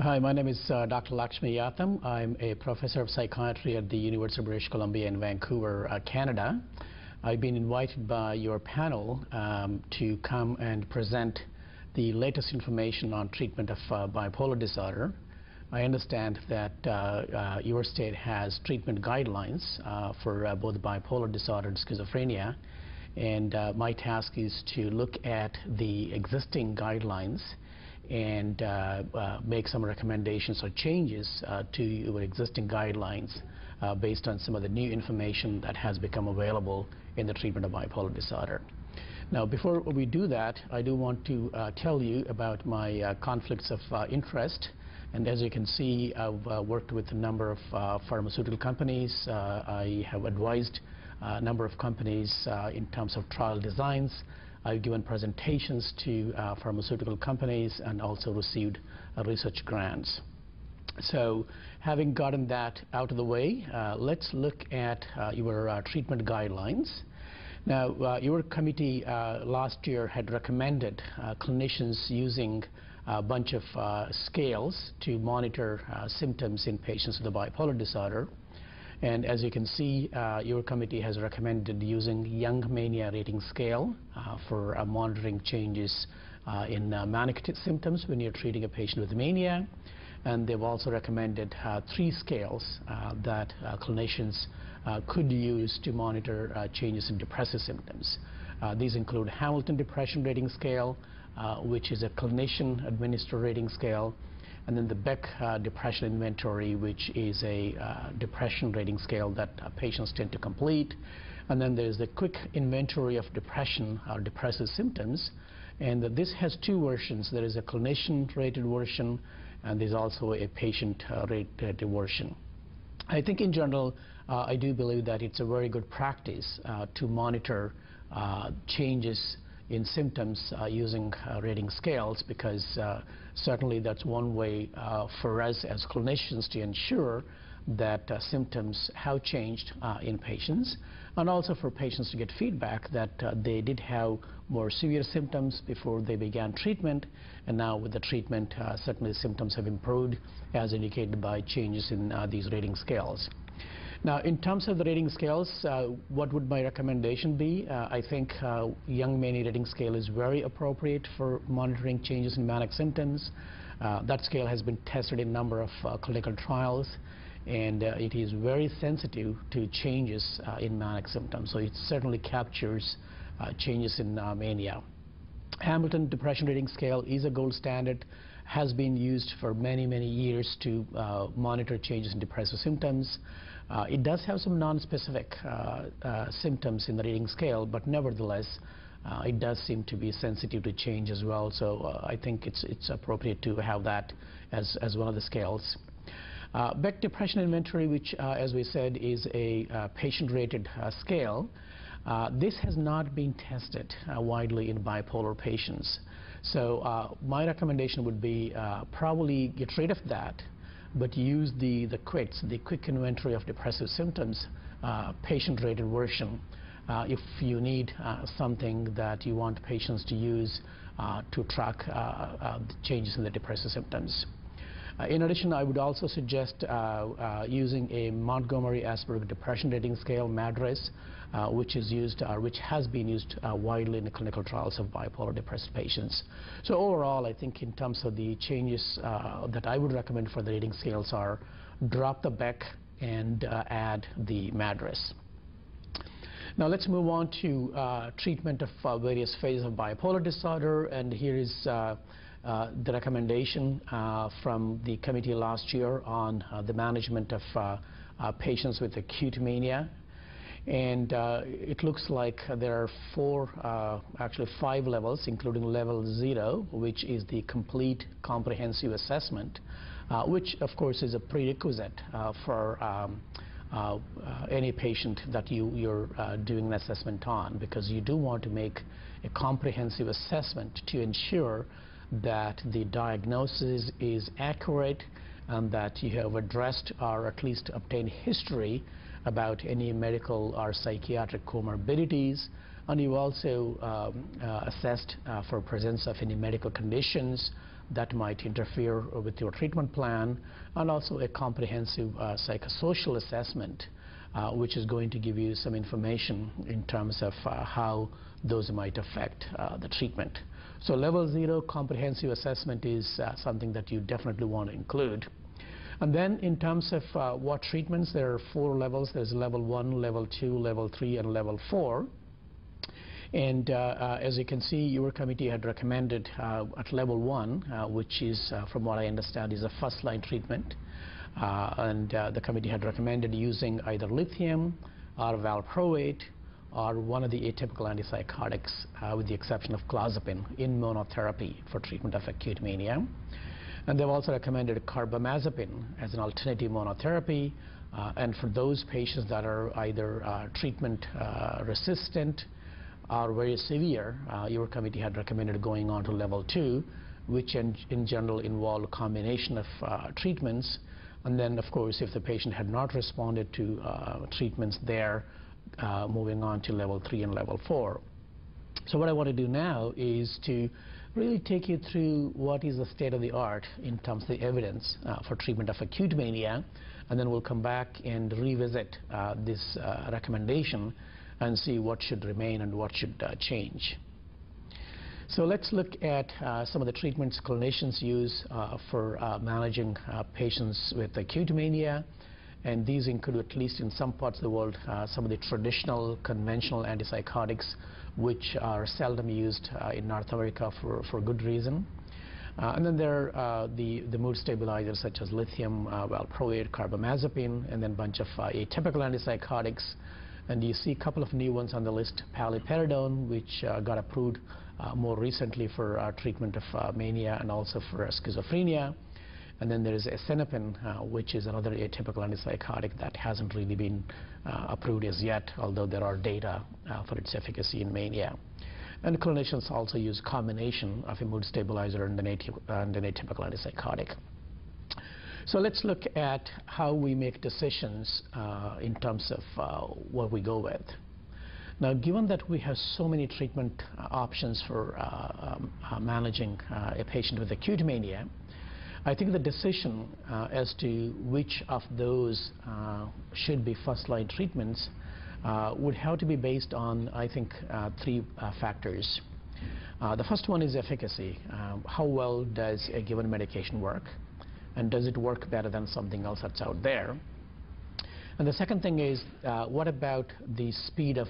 Hi, my name is uh, Dr. Lakshmi Yatham. I'm a professor of psychiatry at the University of British Columbia in Vancouver, uh, Canada. I've been invited by your panel um, to come and present the latest information on treatment of uh, bipolar disorder. I understand that uh, uh, your state has treatment guidelines uh, for both bipolar disorder and schizophrenia. And my task is to look at the existing guidelines and uh, uh, make some recommendations or changes uh, to your existing guidelines based on some of the new information that has become available in the treatment of bipolar disorder. Now, before we do that, I do want to uh, tell you about my uh, conflicts of uh, interest. And as you can see, I've worked with a number of pharmaceutical companies. I have advised a number of companies in terms of trial designs. I've given presentations to uh, pharmaceutical companies and also received uh, research grants. So having gotten that out of the way, uh, let's look at uh, your uh, treatment guidelines. Now, your committee last year had recommended clinicians using a bunch of scales to monitor symptoms in patients with a bipolar disorder. And as you can see, uh, your committee has recommended using Young Mania Rating Scale uh, for uh, monitoring changes uh, in uh, manic symptoms when you're treating a patient with mania. And they've also recommended uh, three scales that clinicians could use to monitor changes in depressive symptoms. These include Hamilton Depression Rating Scale, which is a clinician-administered rating scale, and then the Beck uh, Depression Inventory, which is a uh, depression rating scale that uh, patients tend to complete. And then there's the Quick Inventory of Depression or Depressive Symptoms. And uh, this has two versions. There is a clinician-rated version, and there's also a patient-rated version. I think in general, uh, I do believe that it's a very good practice uh, to monitor uh, changes in symptoms uh, using uh, rating scales because uh, certainly that's one way uh, for us as clinicians to ensure that uh, symptoms have changed in patients and also for patients to get feedback that they did have more severe symptoms before they began treatment and now with the treatment certainly symptoms have improved as indicated by changes in these rating scales. Now, in terms of the rating scales, uh, what would my recommendation be? Uh, I think uh, Young Mania rating scale is very appropriate for monitoring changes in manic symptoms. Uh, that scale has been tested in a number of uh, clinical trials, and uh, it is very sensitive to changes in manic symptoms. So it certainly captures changes in mania. Hamilton Depression Rating Scale is a gold standard, has been used for many, many years to uh, monitor changes in depressive symptoms. Uh, it does have some non-specific uh, uh, symptoms in the rating scale, but nevertheless, uh, it does seem to be sensitive to change as well. So I think it's, it's appropriate to have that as, as one of the scales. Uh, Beck Depression Inventory, which, uh, as we said, is a uh, patient-rated scale, this has not been tested widely in bipolar patients. So my recommendation would be probably get rid of that, but use the, the QIDS, the Quick Inventory of Depressive Symptoms, uh, patient-rated version. Uh, if you need uh, something that you want patients to use uh, to track uh, uh, the changes in the depressive symptoms. Uh, in addition, I would also suggest uh, uh, using a Montgomery-Åsberg Depression Rating Scale, MADRS, which is used, which has been used widely in the clinical trials of bipolar depressed patients. So overall, I think in terms of the changes that I would recommend for the rating scales are drop the Beck and add the MADRS. Now let's move on to uh, treatment of uh, various phases of bipolar disorder, and here is uh, uh, the recommendation uh, from the committee last year on uh, the management of uh, uh, patients with acute mania. And it looks like there are four, actually five levels, including level zero, which is the complete comprehensive assessment, which of course is a prerequisite for um, any patient that you, you're uh, doing an assessment on because you do want to make a comprehensive assessment to ensure that the diagnosis is accurate and that you have addressed or at least obtained history about any medical or psychiatric comorbidities. And you also um, uh, assessed uh, for presence of any medical conditions that might interfere with your treatment plan, and also a comprehensive uh, psychosocial assessment, uh, which is going to give you some information in terms of uh, how those might affect uh, the treatment. So level zero comprehensive assessment is uh, something that you definitely want to include. And then in terms of uh, what treatments, there are four levels. There's level one, level two, level three, and level four. And uh, uh, as you can see, your committee had recommended uh, at level one, uh, which is, from what I understand, is a first-line treatment. Uh, and the committee had recommended using either lithium or valproate or one of the atypical antipsychotics, with the exception of clozapine, in monotherapy for treatment of acute mania. And they've also recommended carbamazepine as an alternative monotherapy. Uh, and for those patients that are either uh, treatment uh, resistant or very severe, uh, your committee had recommended going on to level two, which in, in general involve a combination of uh, treatments. And then, of course, if the patient had not responded to uh, treatments there, moving on to level three and level four. So what I want to do now is to really take you through what is the state of the art in terms of the evidence uh, for treatment of acute mania, and then we'll come back and revisit uh, this uh, recommendation and see what should remain and what should uh, change. So let's look at uh, some of the treatments clinicians use uh, for managing patients with acute mania and these include, at least in some parts of the world, uh, some of the traditional conventional antipsychotics which are seldom used uh, in North America for, for good reason. Uh, and then there are uh, the, the mood stabilizers such as lithium, uh, valproate, carbamazepine, and then a bunch of uh, atypical antipsychotics. And you see a couple of new ones on the list, paliperidone, which got approved more recently for treatment of mania and also for schizophrenia. And then there is asenapine, uh, which is another atypical antipsychotic that hasn't really been uh, approved as yet, although there are data uh, for its efficacy in mania. And clinicians also use combination of a mood stabilizer and an, and an atypical antipsychotic. So let's look at how we make decisions uh, in terms of uh, what we go with. Now, given that we have so many treatment uh, options for um, managing a patient with acute mania, I think the decision uh, as to which of those uh, should be first-line treatments uh, would have to be based on, I think, uh, three uh, factors. Uh, the first one is efficacy. How well does a given medication work? And does it work better than something else that's out there? And the second thing is, what about the speed of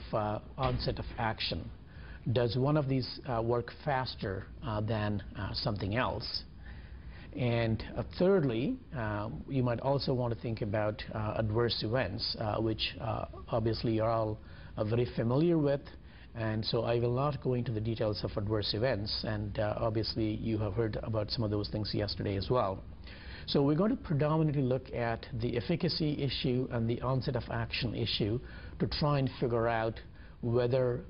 onset of action? Does one of these work faster than something else? And uh, thirdly, uh, you might also want to think about uh, adverse events, uh, which uh, obviously you're all uh, very familiar with. And so I will not go into the details of adverse events. And obviously you have heard about some of those things yesterday as well. So we're going to predominantly look at the efficacy issue and the onset of action issue to try and figure out whether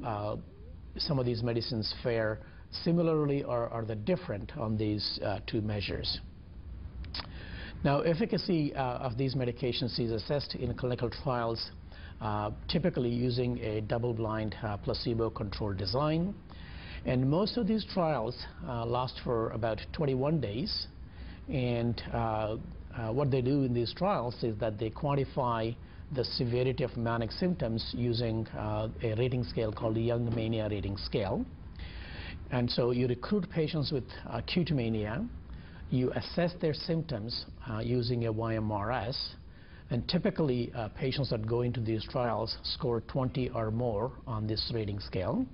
some of these medicines fare similarly or are they different on these uh, two measures? Now, efficacy uh, of these medications is assessed in clinical trials, uh, typically using a double-blind uh, placebo-controlled design. And most of these trials uh, last for about 21 days. And uh, what they do in these trials is that they quantify the severity of manic symptoms using a rating scale called the Young Mania Rating Scale. And so you recruit patients with acute mania, you assess their symptoms uh, using a YMRS, and typically uh, patients that go into these trials score 20 or more on this rating scale.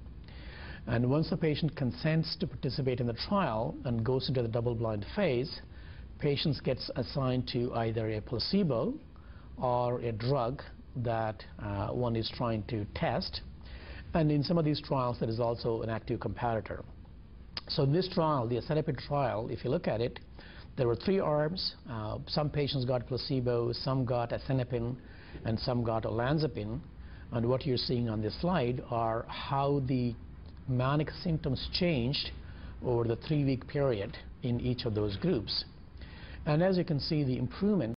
And once the patient consents to participate in the trial and goes into the double-blind phase, patients gets assigned to either a placebo or a drug that uh, one is trying to test and in some of these trials, there is also an active comparator. So in this trial, the asenapine trial, if you look at it, there were three arms. Uh, some patients got placebo, some got asenapine, and some got olanzapine. And what you're seeing on this slide are how the manic symptoms changed over the three-week period in each of those groups. And as you can see, the improvement